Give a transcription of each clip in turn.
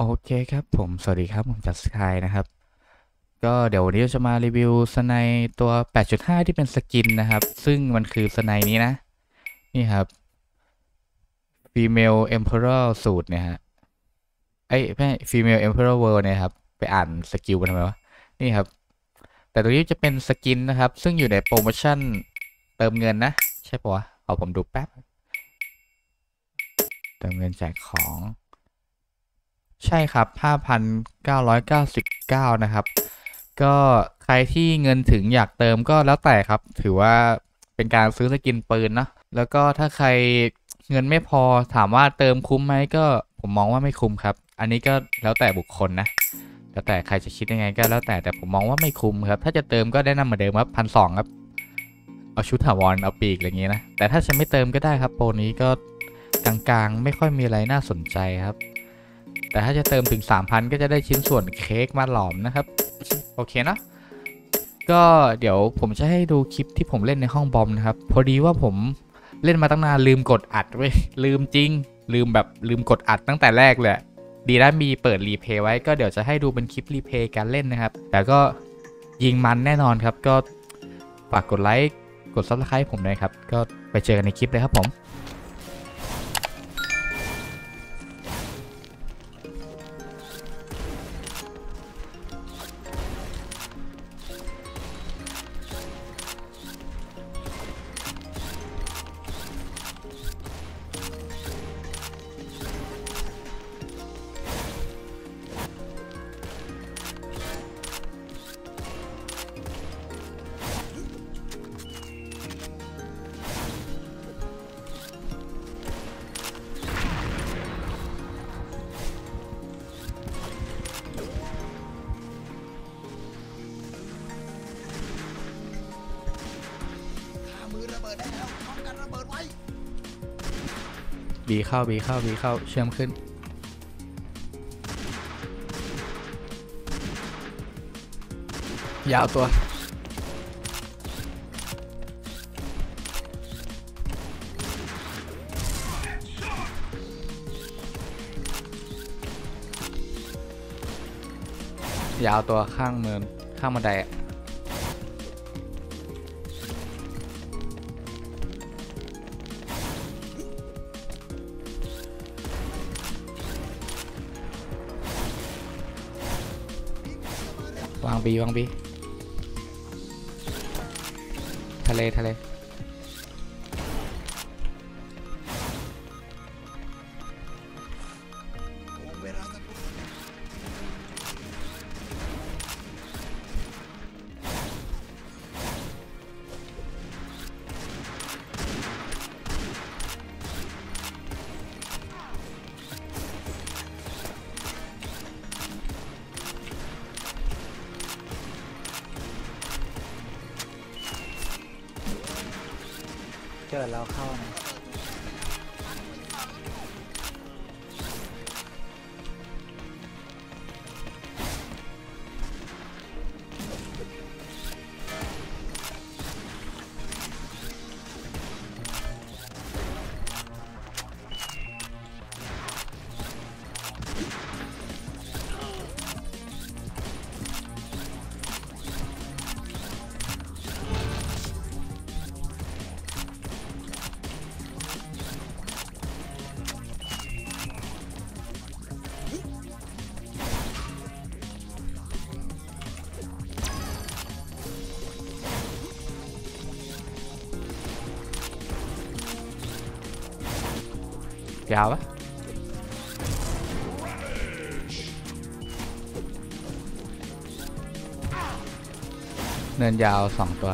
โอเคครับผมสวัสดีครับ ผมจัสกายนะครับ ก็เดี๋ยววันนี้จะมารีวิว snipe ตัว 8.5 ที่เป็น skin นะครับ ซึ่งมันคือ snipe นี้นะ นี่ครับ Female Emperor สูตรเนี่ยฮะไอ้ไม่ Female Emperor World เนี่ยครับ ไปอ่าน skill มันทำไมวะ นี่ครับ แต่ตัวนี้จะเป็น skin นะครับ ซึ่งอยู่ในโปรโมชั่นเติมเงินนะ ใช่ปะวะเอาผมดูแป๊บ เติมเงินแจกของ ใช่ครับ 5,999 นะครับ ก็ใครที่เงินถึงอยากเติมก็แล้วแต่ครับ ถือว่าเป็นการซื้อสกินปืนนะ แล้วก็ถ้าใครเงินไม่พอถามว่าเติมคุ้มไหมก็ผมมองว่าไม่คุ้มครับ อันนี้ก็แล้วแต่บุคคลนะ แล้วแต่ใครจะคิดยังไงก็แล้วแต่แต่ผมมองว่าไม่คุ้มครับ ถ้าจะเติมก็ได้นำเหมือนเดิมครับพันสองครับ เอาชุดถาวรเอาปีกอะไรอย่างงี้นะ แต่ถ้าจะไม่เติมก็ได้ครับโปรนี้ก็กลางๆ ไม่ค่อยมีอะไรน่าสนใจครับ แต่ถ้าจะเติมถึง 3,000 ก็จะได้ชิ้นส่วนเค้กมาหลอมนะครับ โอเคนะ ก็เดี๋ยวผมจะให้ดูคลิปที่ผมเล่นในห้องบอมนะครับ พอดีว่าผมเล่นมาตั้งนานลืมกดอัดเว้ยลืมจริง ลืมแบบลืมกดอัดตั้งแต่แรกเลยดีแล้วมีเปิดรีเพย์ไว้ก็เดี๋ยวจะให้ดูเป็นคลิปรีเพย์การเล่นนะครับ แต่ก็ยิงมันแน่นอนครับ ก็ฝากกดไลค์กด subscribe ผมด้วยครับ ก็ไปเจอกันในคลิปเลยครับผม กันระเบิดไว้บีเข้าบีเข้าบีเข้าเชื่อมขึ้น ยาวตัว ยาวตัวข้างเมืองข้างบันไดอะ วางบีวางบีทะเลทะเล เกิดแล้วเข้านะ ยาวปะเนินยาวสองตัว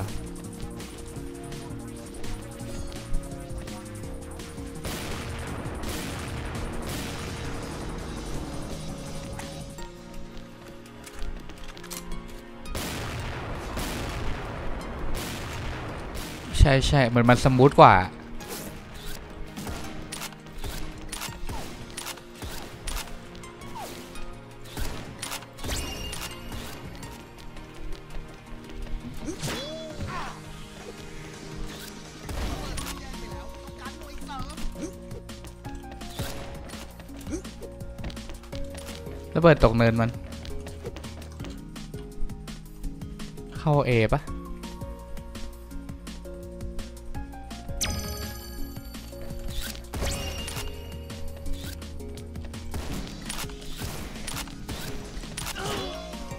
ใช่ใช่เหมือนมันสมูทกว่า ระเบิดตกเนินมัน เข้าเอปะ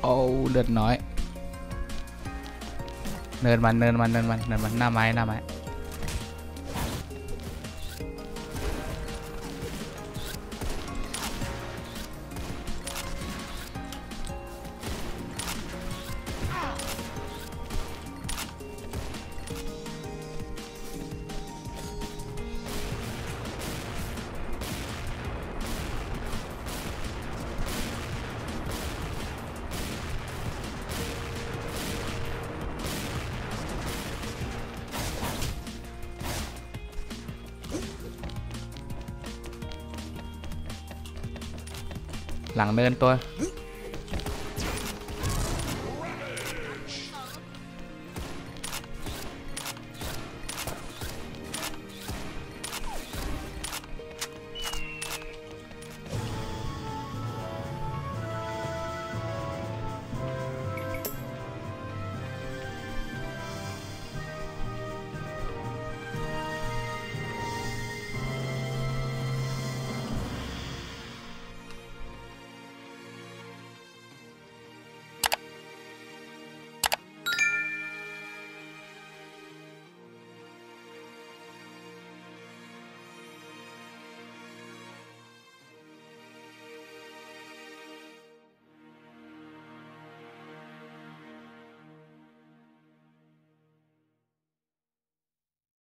โอ้เลือดน้อย เนินมันเนินมันเนินมันเนินมันหน้าไม้หน้าไม้ หลังเนินตัว